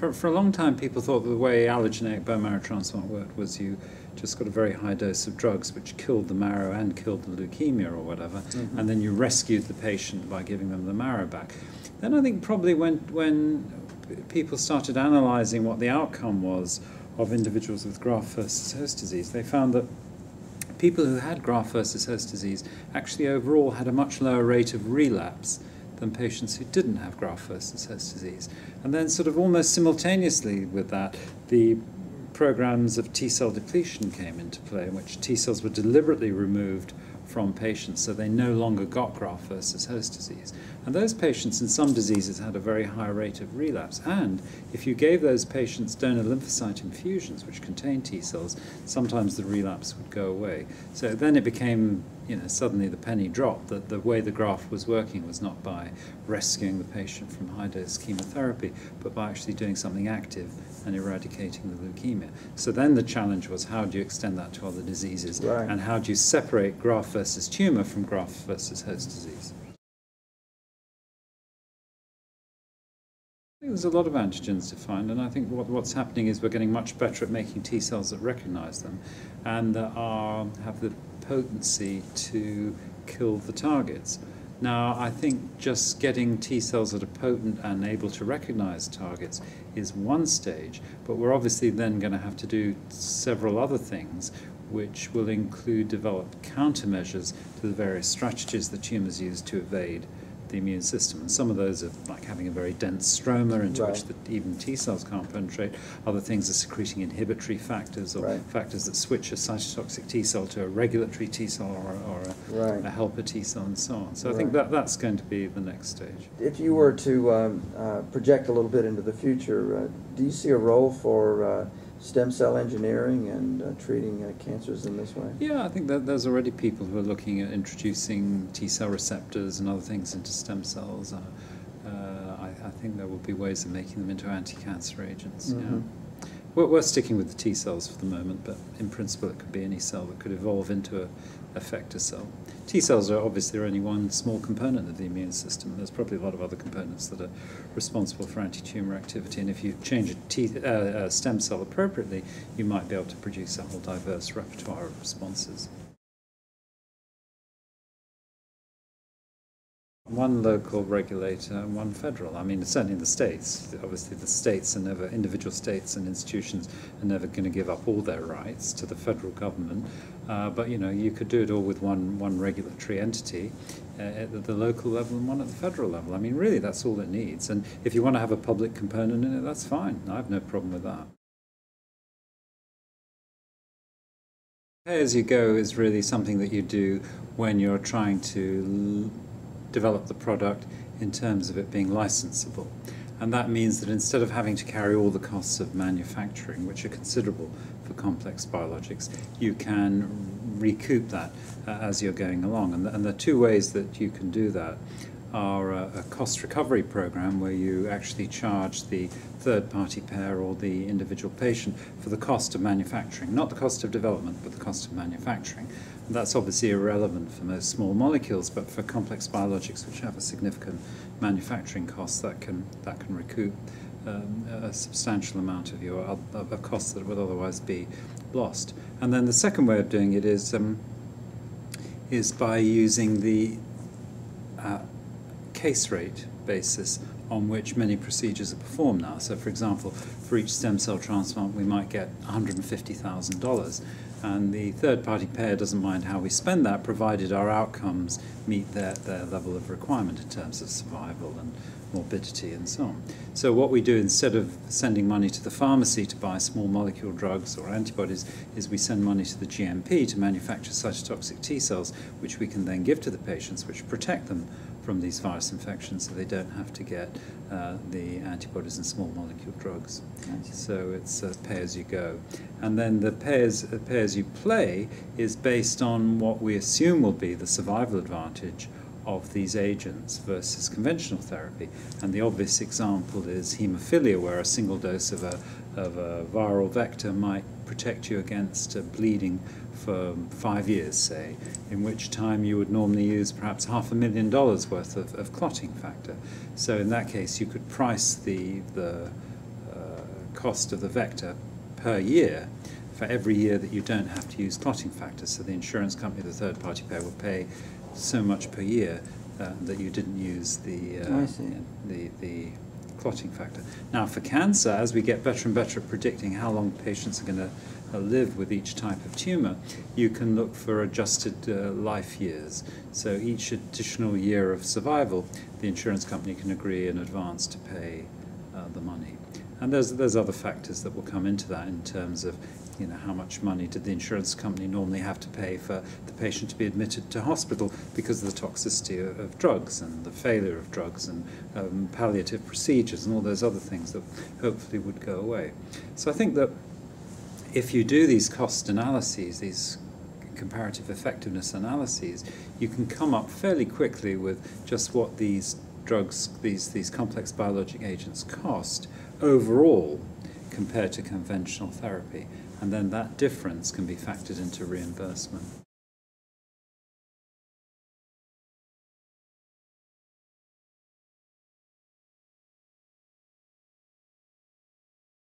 for, for a long time, people thought that the way allogeneic bone marrow transplant worked was you just got a very high dose of drugs which killed the marrow and killed the leukemia or whatever, mm-hmm. and then you rescued the patient by giving them the marrow back. Then I think probably when, when people started analyzing what the outcome was of individuals with graft versus host disease, they found that people who had graft versus host disease actually overall had a much lower rate of relapse than patients who didn't have graft versus host disease. And then, sort of almost simultaneously with that, the programs of T cell depletion came into play, in which T cells were deliberately removed from patients so they no longer got graft versus host disease. And those patients in some diseases had a very high rate of relapse. And if you gave those patients donor lymphocyte infusions, which contain T cells, sometimes the relapse would go away. So then it became you know, suddenly the penny dropped that the way the graft was working was not by rescuing the patient from high dose chemotherapy, but by actually doing something active and eradicating the leukemia. So then the challenge was how do you extend that to other diseases right. and how do you separate graft versus tumor from graft versus host disease? there's a lot of antigens to find, and I think what, what's happening is we're getting much better at making T cells that recognize them and that are, have the potency to kill the targets. Now, I think just getting T cells that are potent and able to recognize targets is one stage, but we're obviously then going to have to do several other things, which will include develop countermeasures to the various strategies that tumors use to evade the immune system. And some of those are like having a very dense stroma into right. which the, even T cells can't penetrate. Other things are secreting inhibitory factors or right. factors that switch a cytotoxic T cell to a regulatory T cell or, or a, right. a, helper T cell and so on. So I think that that's going to be the next stage. If you were to um, uh, project a little bit into the future, uh, do you see a role for uh, stem cell engineering and uh, treating uh, cancers in this way? Yeah, I think that there's already people who are looking at introducing T cell receptors and other things into stem cells. Uh, uh I, I, think there will be ways of making them into anti-cancer agents. Mm-hmm. Yeah. We're, we're, sticking with the T cells for the moment, but in principle, it could be any cell that could evolve into a effector cell. T cells are obviously only one small component of the immune system. There's probably a lot of other components that are responsible for anti-tumor activity, and if you change a T, uh, a stem cell appropriately, you might be able to produce a whole diverse repertoire of responses. One local regulator and one federal. I mean, certainly in the states. Obviously, the states are never, individual states and institutions are never going to give up all their rights to the federal government. Uh, but you know, you could do it all with one one regulatory entity uh, at the local level and one at the federal level. I mean, really, that's all it needs. And if you want to have a public component in it, that's fine. I have no problem with that. Pay as you go is really something that you do when you're trying to develop the product in terms of it being licensable. And that means that instead of having to carry all the costs of manufacturing, which are considerable for complex biologics, you can recoup that uh, as you're going along. And the, and the two ways that you can do that are a, cost recovery program where you actually charge the third party payer or the individual patient for the cost of manufacturing, not the cost of development, but the cost of manufacturing. That's obviously irrelevant for most small molecules, but for complex biologics which have a significant manufacturing cost, that can, that can recoup um, a substantial amount of your of costs that would otherwise be lost. And then the second way of doing it is um, is by using the uh, case rate basis on which many procedures are performed now. So, for example, for each stem cell transplant, we might get $150,000, and the third party payer doesn't mind how we spend that, provided our outcomes meet their, their level of requirement in terms of survival and morbidity and so on. So, what we do instead of sending money to the pharmacy to buy small molecule drugs or antibodies is we send money to the GMP to manufacture cytotoxic T cells, which we can then give to the patients, which protect them from these virus infections so they don't have to get uh, the antibodies and small molecule drugs. So it's uh, pay as you go. And then the pay as, uh, pay as you play is based on what we assume will be the survival advantage of these agents versus conventional therapy. And the obvious example is hemophilia, where a single dose of a, of a viral vector might protect you against uh, bleeding for five years, say, in which time you would normally use perhaps half a million dollars worth of, of clotting factor. So in that case, you could price the, the uh, cost of the vector per year for every year that you don't have to use clotting factors. So the insurance company, the third party payer, will pay so much per year uh, that you didn't use the, uh, the, the clotting factor. Now, for cancer, as we get better and better at predicting how long patients are going to uh, live with each type of tumor, you can look for adjusted uh, life years. So each additional year of survival, the insurance company can agree in advance to pay uh, the money. And there's, there's other factors that will come into that in terms of you know, how much money did the insurance company normally have to pay for the patient to be admitted to hospital because of the toxicity of, of drugs and the failure of drugs and um, palliative procedures and all those other things that hopefully would go away. So I think that if you do these cost analyses, these comparative effectiveness analyses, you can come up fairly quickly with just what these drugs, these, these complex biologic agents cost overall compared to conventional therapy. And then that difference can be factored into reimbursement.